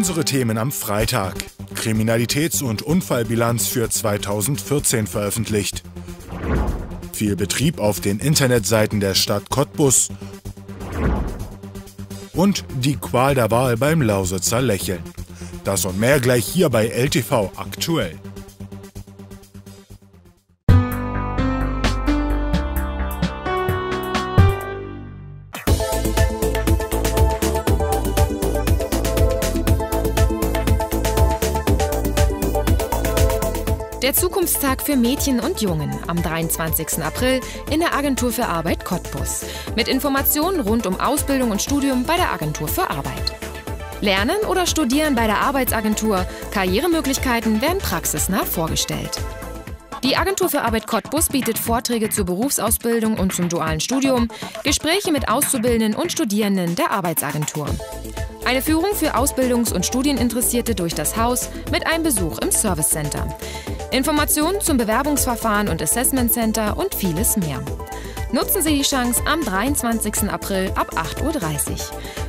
Unsere Themen am Freitag. Kriminalitäts- und Unfallbilanz für 2014 veröffentlicht. Viel Betrieb auf den Internetseiten der Stadt Cottbus. Und die Qual der Wahl beim Lausitzer Lächeln. Das und mehr gleich hier bei LTV aktuell. Der Zukunftstag für Mädchen und Jungen am 23. April in der Agentur für Arbeit Cottbus. Mit Informationen rund um Ausbildung und Studium bei der Agentur für Arbeit. Lernen oder studieren bei der Arbeitsagentur. Karrieremöglichkeiten werden praxisnah vorgestellt. Die Agentur für Arbeit Cottbus bietet Vorträge zur Berufsausbildung und zum dualen Studium, Gespräche mit Auszubildenden und Studierenden der Arbeitsagentur. Eine Führung für Ausbildungs- und Studieninteressierte durch das Haus mit einem Besuch im Service Center. Informationen zum Bewerbungsverfahren und Assessment Center und vieles mehr. Nutzen Sie die Chance am 23. April ab 8.30 Uhr.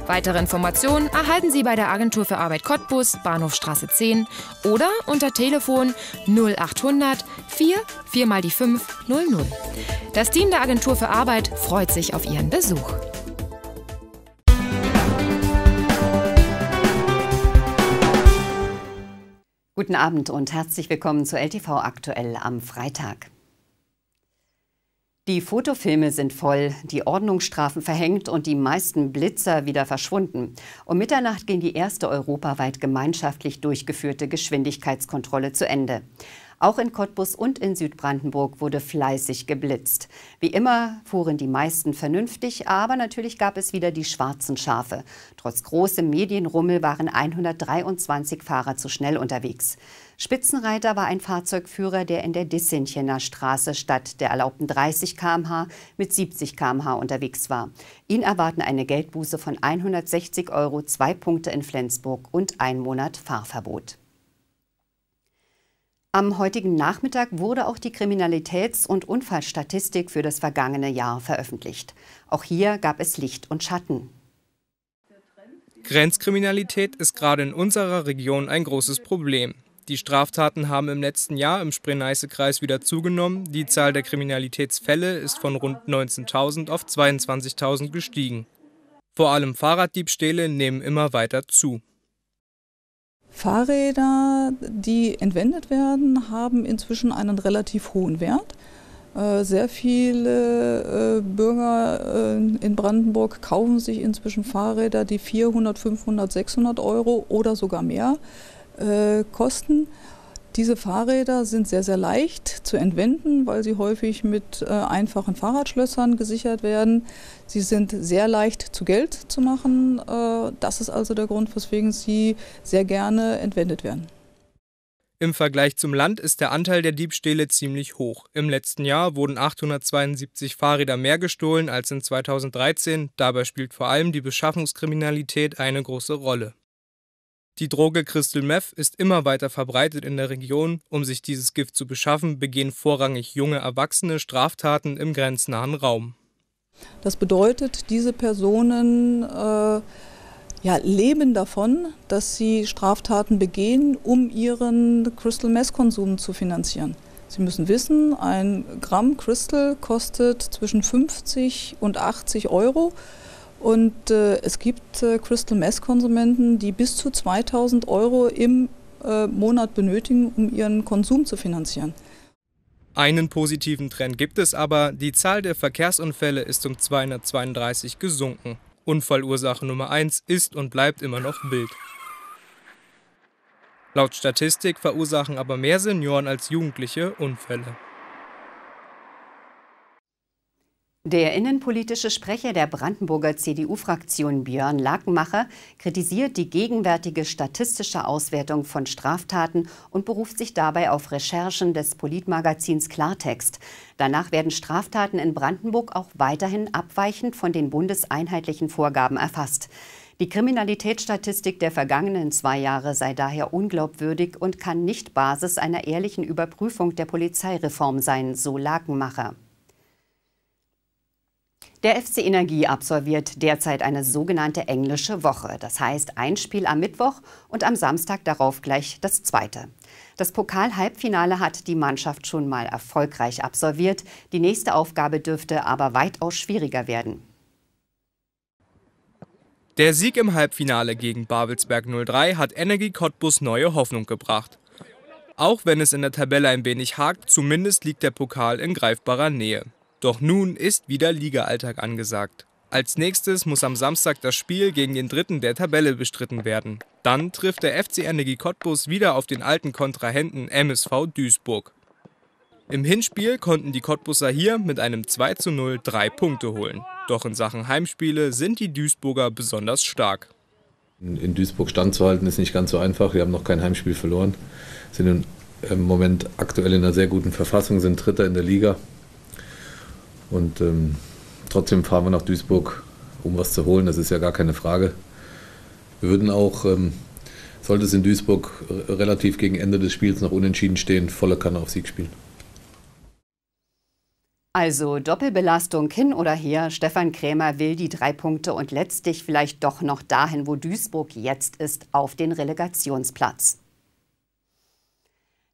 Weitere Informationen erhalten Sie bei der Agentur für Arbeit Cottbus, Bahnhofstraße 10 oder unter Telefon 0800 4 4 mal die 5 00. Das Team der Agentur für Arbeit freut sich auf Ihren Besuch. Guten Abend und herzlich willkommen zu LTV aktuell am Freitag. Die Fotofilme sind voll, die Ordnungsstrafen verhängt und die meisten Blitzer wieder verschwunden. Um Mitternacht ging die erste europaweit gemeinschaftlich durchgeführte Geschwindigkeitskontrolle zu Ende. Auch in Cottbus und in Südbrandenburg wurde fleißig geblitzt. Wie immer fuhren die meisten vernünftig, aber natürlich gab es wieder die schwarzen Schafe. Trotz großem Medienrummel waren 123 Fahrer zu schnell unterwegs. Spitzenreiter war ein Fahrzeugführer, der in der Dissinchener Straße statt der erlaubten 30 km/h mit 70 km/h unterwegs war. Ihn erwarten eine Geldbuße von 160 Euro, zwei Punkte in Flensburg und ein Monat Fahrverbot. Am heutigen Nachmittag wurde auch die Kriminalitäts- und Unfallstatistik für das vergangene Jahr veröffentlicht. Auch hier gab es Licht und Schatten. Grenzkriminalität ist gerade in unserer Region ein großes Problem. Die Straftaten haben im letzten Jahr im Spree-Neiße-Kreis wieder zugenommen. Die Zahl der Kriminalitätsfälle ist von rund 19.000 auf 22.000 gestiegen. Vor allem Fahrraddiebstähle nehmen immer weiter zu. Fahrräder, die entwendet werden, haben inzwischen einen relativ hohen Wert. Äh, sehr viele äh, Bürger äh, in Brandenburg kaufen sich inzwischen Fahrräder, die 400, 500, 600 Euro oder sogar mehr kosten. Diese Fahrräder sind sehr, sehr leicht zu entwenden, weil sie häufig mit äh, einfachen Fahrradschlössern gesichert werden. Sie sind sehr leicht zu Geld zu machen. Äh, das ist also der Grund, weswegen sie sehr gerne entwendet werden. Im Vergleich zum Land ist der Anteil der Diebstähle ziemlich hoch. Im letzten Jahr wurden 872 Fahrräder mehr gestohlen als in 2013. Dabei spielt vor allem die Beschaffungskriminalität eine große Rolle. Die Droge Crystal Meth ist immer weiter verbreitet in der Region. Um sich dieses Gift zu beschaffen, begehen vorrangig junge Erwachsene Straftaten im grenznahen Raum. Das bedeutet, diese Personen äh, ja, leben davon, dass sie Straftaten begehen, um ihren Crystal Meth Konsum zu finanzieren. Sie müssen wissen, ein Gramm Crystal kostet zwischen 50 und 80 Euro. Und äh, es gibt äh, Crystal Meth Konsumenten, die bis zu 2000 Euro im äh, Monat benötigen, um ihren Konsum zu finanzieren. Einen positiven Trend gibt es aber, die Zahl der Verkehrsunfälle ist um 232 gesunken. Unfallursache Nummer 1 ist und bleibt immer noch Bild. Laut Statistik verursachen aber mehr Senioren als Jugendliche Unfälle. Der innenpolitische Sprecher der Brandenburger CDU-Fraktion Björn Lakenmacher kritisiert die gegenwärtige statistische Auswertung von Straftaten und beruft sich dabei auf Recherchen des Politmagazins Klartext. Danach werden Straftaten in Brandenburg auch weiterhin abweichend von den bundeseinheitlichen Vorgaben erfasst. Die Kriminalitätsstatistik der vergangenen zwei Jahre sei daher unglaubwürdig und kann nicht Basis einer ehrlichen Überprüfung der Polizeireform sein, so Lakenmacher. Der FC Energie absolviert derzeit eine sogenannte englische Woche. Das heißt ein Spiel am Mittwoch und am Samstag darauf gleich das zweite. Das Pokal-Halbfinale hat die Mannschaft schon mal erfolgreich absolviert. Die nächste Aufgabe dürfte aber weitaus schwieriger werden. Der Sieg im Halbfinale gegen Babelsberg 03 hat Energie Cottbus neue Hoffnung gebracht. Auch wenn es in der Tabelle ein wenig hakt, zumindest liegt der Pokal in greifbarer Nähe. Doch nun ist wieder Ligaalltag angesagt. Als nächstes muss am Samstag das Spiel gegen den Dritten der Tabelle bestritten werden. Dann trifft der FC Energie Cottbus wieder auf den alten Kontrahenten MSV Duisburg. Im Hinspiel konnten die Cottbusser hier mit einem 2 zu 0 drei Punkte holen. Doch in Sachen Heimspiele sind die Duisburger besonders stark. In Duisburg standzuhalten ist nicht ganz so einfach. Wir haben noch kein Heimspiel verloren, sind im Moment aktuell in einer sehr guten Verfassung, sind Dritter in der Liga. Und ähm, trotzdem fahren wir nach Duisburg, um was zu holen. Das ist ja gar keine Frage. Wir würden auch, ähm, sollte es in Duisburg relativ gegen Ende des Spiels noch unentschieden stehen, volle Kanne auf Sieg spielen. Also Doppelbelastung hin oder her. Stefan Krämer will die drei Punkte und letztlich vielleicht doch noch dahin, wo Duisburg jetzt ist, auf den Relegationsplatz.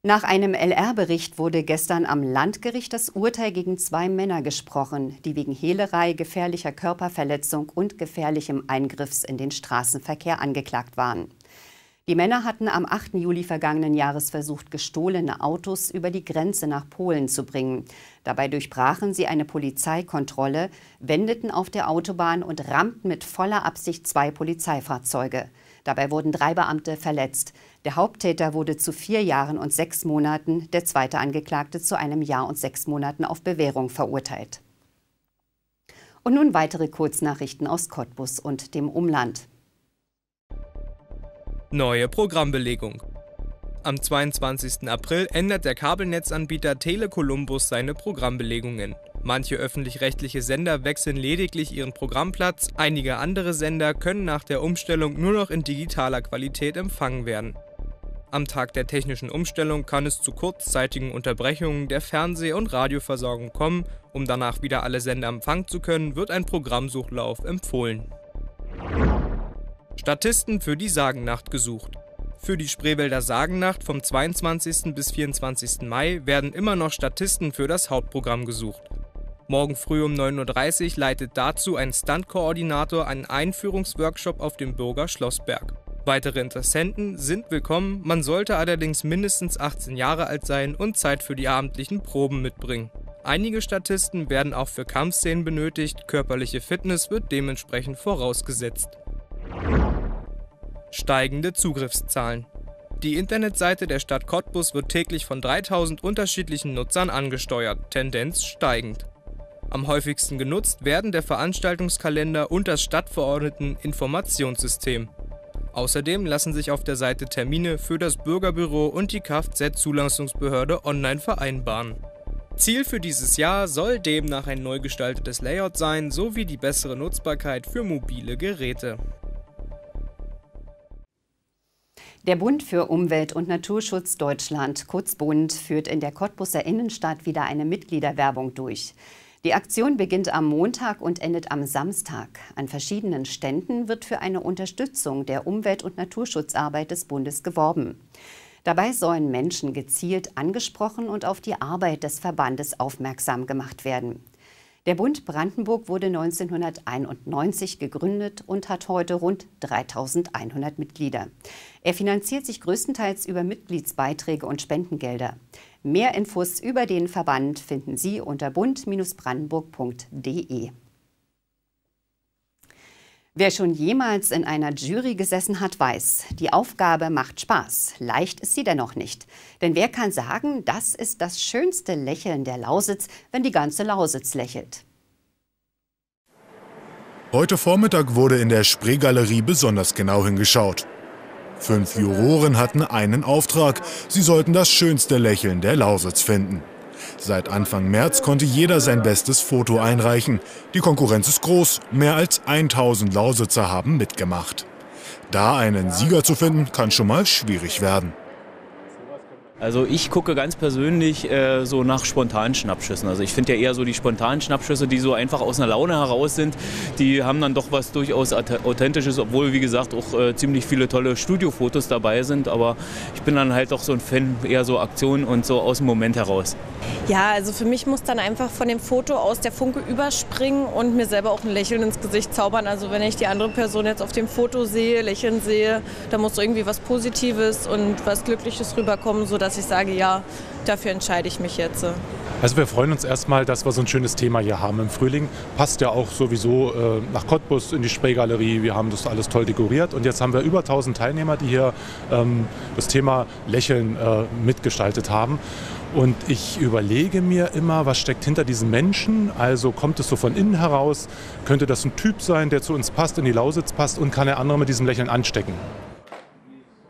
Nach einem LR-Bericht wurde gestern am Landgericht das Urteil gegen zwei Männer gesprochen, die wegen Hehlerei, gefährlicher Körperverletzung und gefährlichem Eingriffs in den Straßenverkehr angeklagt waren. Die Männer hatten am 8. Juli vergangenen Jahres versucht, gestohlene Autos über die Grenze nach Polen zu bringen. Dabei durchbrachen sie eine Polizeikontrolle, wendeten auf der Autobahn und rammten mit voller Absicht zwei Polizeifahrzeuge. Dabei wurden drei Beamte verletzt. Der Haupttäter wurde zu vier Jahren und sechs Monaten, der zweite Angeklagte zu einem Jahr und sechs Monaten auf Bewährung verurteilt. Und nun weitere Kurznachrichten aus Cottbus und dem Umland. Neue Programmbelegung. Am 22. April ändert der Kabelnetzanbieter Tele Columbus seine Programmbelegungen. Manche öffentlich-rechtliche Sender wechseln lediglich ihren Programmplatz, einige andere Sender können nach der Umstellung nur noch in digitaler Qualität empfangen werden. Am Tag der technischen Umstellung kann es zu kurzzeitigen Unterbrechungen der Fernseh- und Radioversorgung kommen. Um danach wieder alle Sender empfangen zu können, wird ein Programmsuchlauf empfohlen. Statisten für die Sagennacht gesucht. Für die Spreewälder Sagennacht vom 22. bis 24. Mai werden immer noch Statisten für das Hauptprogramm gesucht. Morgen früh um 9.30 Uhr leitet dazu ein Stunt-Koordinator einen Einführungsworkshop auf dem Bürger Schlossberg. Weitere Interessenten sind willkommen, man sollte allerdings mindestens 18 Jahre alt sein und Zeit für die abendlichen Proben mitbringen. Einige Statisten werden auch für Kampfszenen benötigt, körperliche Fitness wird dementsprechend vorausgesetzt. Steigende Zugriffszahlen. Die Internetseite der Stadt Cottbus wird täglich von 3000 unterschiedlichen Nutzern angesteuert, Tendenz steigend. Am häufigsten genutzt werden der Veranstaltungskalender und das Stadtverordneten-Informationssystem. Außerdem lassen sich auf der Seite Termine für das Bürgerbüro und die Kfz-Zulassungsbehörde online vereinbaren. Ziel für dieses Jahr soll demnach ein neu gestaltetes Layout sein, sowie die bessere Nutzbarkeit für mobile Geräte. Der Bund für Umwelt und Naturschutz Deutschland, kurz Bund, führt in der Cottbuser Innenstadt wieder eine Mitgliederwerbung durch. Die Aktion beginnt am Montag und endet am Samstag. An verschiedenen Ständen wird für eine Unterstützung der Umwelt- und Naturschutzarbeit des Bundes geworben. Dabei sollen Menschen gezielt angesprochen und auf die Arbeit des Verbandes aufmerksam gemacht werden. Der Bund Brandenburg wurde 1991 gegründet und hat heute rund 3100 Mitglieder. Er finanziert sich größtenteils über Mitgliedsbeiträge und Spendengelder. Mehr Infos über den Verband finden Sie unter bund-brandenburg.de. Wer schon jemals in einer Jury gesessen hat, weiß, die Aufgabe macht Spaß. Leicht ist sie dennoch nicht. Denn wer kann sagen, das ist das schönste Lächeln der Lausitz, wenn die ganze Lausitz lächelt? Heute Vormittag wurde in der Spreegalerie besonders genau hingeschaut. Fünf Juroren hatten einen Auftrag. Sie sollten das schönste Lächeln der Lausitz finden. Seit Anfang März konnte jeder sein bestes Foto einreichen. Die Konkurrenz ist groß. Mehr als 1000 Lausitzer haben mitgemacht. Da einen Sieger zu finden, kann schon mal schwierig werden. Also ich gucke ganz persönlich äh, so nach spontanen Schnappschüssen. Also ich finde ja eher so die spontanen Schnappschüsse, die so einfach aus einer Laune heraus sind, die haben dann doch was durchaus Authentisches, obwohl wie gesagt auch äh, ziemlich viele tolle Studiofotos dabei sind. Aber ich bin dann halt doch so ein Fan eher so Aktionen und so aus dem Moment heraus. Ja, also für mich muss dann einfach von dem Foto aus der Funke überspringen und mir selber auch ein Lächeln ins Gesicht zaubern. Also wenn ich die andere Person jetzt auf dem Foto sehe, lächeln sehe, da muss irgendwie was Positives und was Glückliches rüberkommen, sodass dass ich sage, ja, dafür entscheide ich mich jetzt. Also wir freuen uns erstmal, dass wir so ein schönes Thema hier haben im Frühling. Passt ja auch sowieso äh, nach Cottbus in die Spraygalerie. Wir haben das alles toll dekoriert und jetzt haben wir über 1000 Teilnehmer, die hier ähm, das Thema Lächeln äh, mitgestaltet haben. Und ich überlege mir immer, was steckt hinter diesen Menschen. Also kommt es so von innen heraus? Könnte das ein Typ sein, der zu uns passt, in die Lausitz passt und kann er andere mit diesem Lächeln anstecken?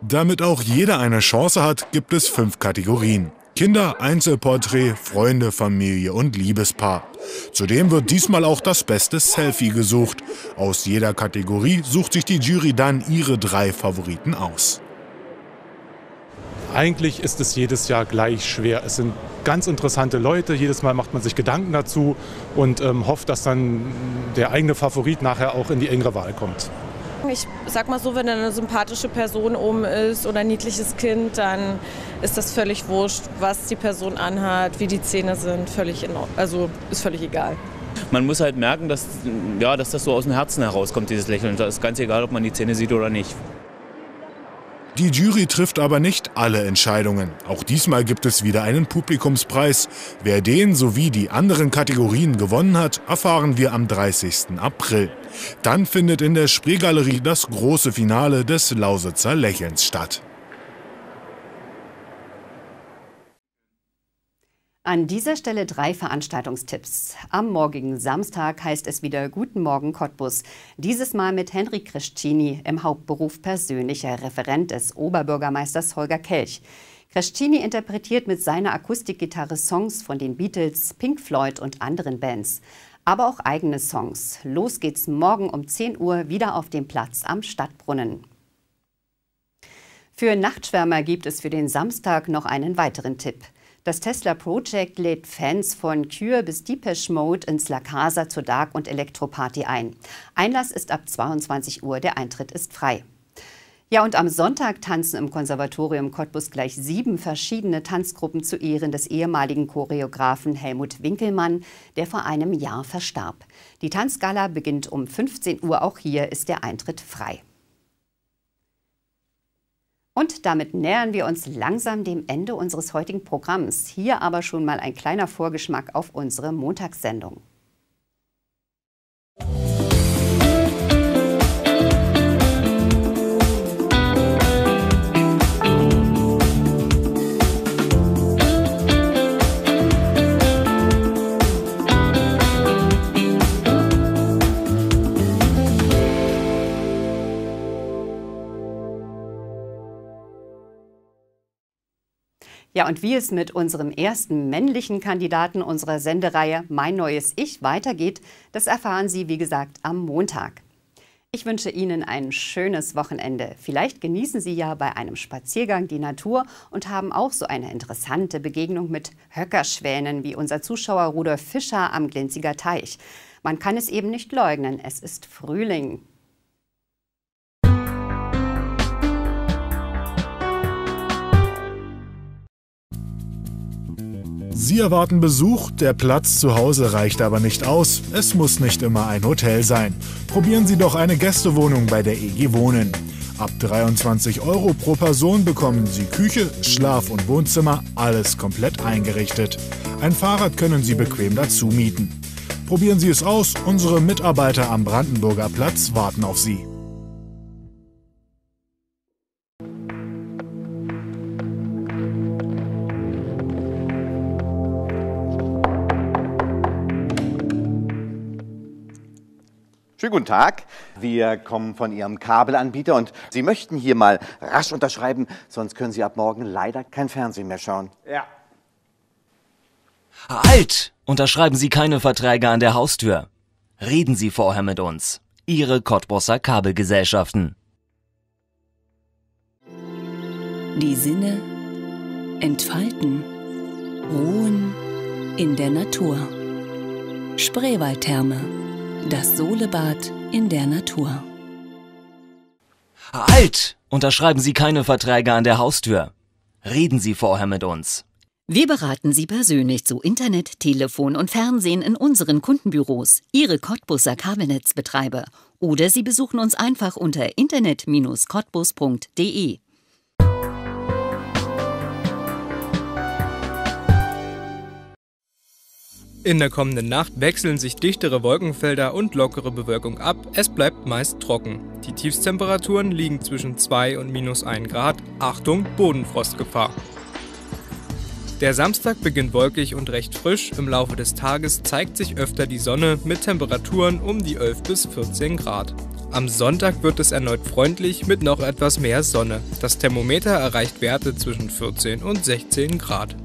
Damit auch jeder eine Chance hat, gibt es fünf Kategorien. Kinder, Einzelporträt, Freunde, Familie und Liebespaar. Zudem wird diesmal auch das beste Selfie gesucht. Aus jeder Kategorie sucht sich die Jury dann ihre drei Favoriten aus. Eigentlich ist es jedes Jahr gleich schwer. Es sind ganz interessante Leute. Jedes Mal macht man sich Gedanken dazu und ähm, hofft, dass dann der eigene Favorit nachher auch in die engere Wahl kommt. Ich sag mal so, wenn eine sympathische Person oben ist oder ein niedliches Kind, dann ist das völlig wurscht, was die Person anhat, wie die Zähne sind, völlig in, also ist völlig egal. Man muss halt merken, dass, ja, dass das so aus dem Herzen herauskommt, dieses Lächeln. Da ist ganz egal, ob man die Zähne sieht oder nicht. Die Jury trifft aber nicht alle Entscheidungen. Auch diesmal gibt es wieder einen Publikumspreis. Wer den sowie die anderen Kategorien gewonnen hat, erfahren wir am 30. April. Dann findet in der Spreegalerie das große Finale des Lausitzer Lächelns statt. An dieser Stelle drei Veranstaltungstipps. Am morgigen Samstag heißt es wieder Guten Morgen Cottbus. Dieses Mal mit Henry Crescini im Hauptberuf persönlicher Referent des Oberbürgermeisters Holger Kelch. Crescini interpretiert mit seiner Akustikgitarre Songs von den Beatles, Pink Floyd und anderen Bands. Aber auch eigene Songs. Los geht's morgen um 10 Uhr wieder auf dem Platz am Stadtbrunnen. Für Nachtschwärmer gibt es für den Samstag noch einen weiteren Tipp. Das Tesla Project lädt Fans von Cure bis Depeche Mode ins La Casa zur Dark- und Elektroparty ein. Einlass ist ab 22 Uhr, der Eintritt ist frei. Ja, und am Sonntag tanzen im Konservatorium Cottbus gleich sieben verschiedene Tanzgruppen zu Ehren des ehemaligen Choreografen Helmut Winkelmann, der vor einem Jahr verstarb. Die Tanzgala beginnt um 15 Uhr. Auch hier ist der Eintritt frei. Und damit nähern wir uns langsam dem Ende unseres heutigen Programms. Hier aber schon mal ein kleiner Vorgeschmack auf unsere Montagssendung. Ja, und wie es mit unserem ersten männlichen Kandidaten unserer Sendereihe Mein neues Ich weitergeht, das erfahren Sie, wie gesagt, am Montag. Ich wünsche Ihnen ein schönes Wochenende. Vielleicht genießen Sie ja bei einem Spaziergang die Natur und haben auch so eine interessante Begegnung mit Höckerschwänen wie unser Zuschauer Rudolf Fischer am Glinziger Teich. Man kann es eben nicht leugnen, es ist Frühling. Sie erwarten Besuch, der Platz zu Hause reicht aber nicht aus. Es muss nicht immer ein Hotel sein. Probieren Sie doch eine Gästewohnung bei der EG Wohnen. Ab 23 Euro pro Person bekommen Sie Küche, Schlaf- und Wohnzimmer, alles komplett eingerichtet. Ein Fahrrad können Sie bequem dazu mieten. Probieren Sie es aus, unsere Mitarbeiter am Brandenburger Platz warten auf Sie. Schönen guten Tag. Wir kommen von Ihrem Kabelanbieter und Sie möchten hier mal rasch unterschreiben, sonst können Sie ab morgen leider kein Fernsehen mehr schauen. Ja. Halt! Unterschreiben Sie keine Verträge an der Haustür. Reden Sie vorher mit uns. Ihre Cottbusser Kabelgesellschaften. Die Sinne entfalten, ruhen in der Natur. Spreewaldtherme, das Sohlebad in der Natur. Halt! Unterschreiben Sie keine Verträge an der Haustür. Reden Sie vorher mit uns. Wir beraten Sie persönlich zu Internet, Telefon und Fernsehen in unseren Kundenbüros, Ihre Cottbusser Kabelnetzbetreiber. Oder Sie besuchen uns einfach unter internet-cottbus.de. In der kommenden Nacht wechseln sich dichtere Wolkenfelder und lockere Bewölkung ab. Es bleibt meist trocken. Die Tiefstemperaturen liegen zwischen 2 und minus 1 Grad. Achtung, Bodenfrostgefahr. Der Samstag beginnt wolkig und recht frisch. Im Laufe des Tages zeigt sich öfter die Sonne mit Temperaturen um die 11 bis 14 Grad. Am Sonntag wird es erneut freundlich mit noch etwas mehr Sonne. Das Thermometer erreicht Werte zwischen 14 und 16 Grad.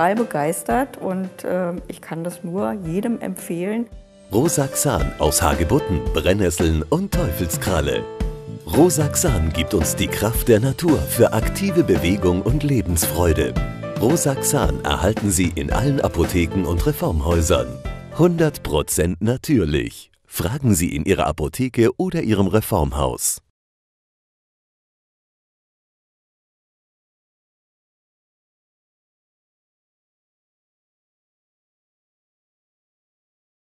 Total begeistert und äh, ich kann das nur jedem empfehlen. Rosaxan aus Hagebutten, Brennnesseln und Teufelskralle. Rosaxan gibt uns die Kraft der Natur für aktive Bewegung und Lebensfreude. Rosaxan erhalten Sie in allen Apotheken und Reformhäusern. 100% natürlich. Fragen Sie in Ihrer Apotheke oder Ihrem Reformhaus.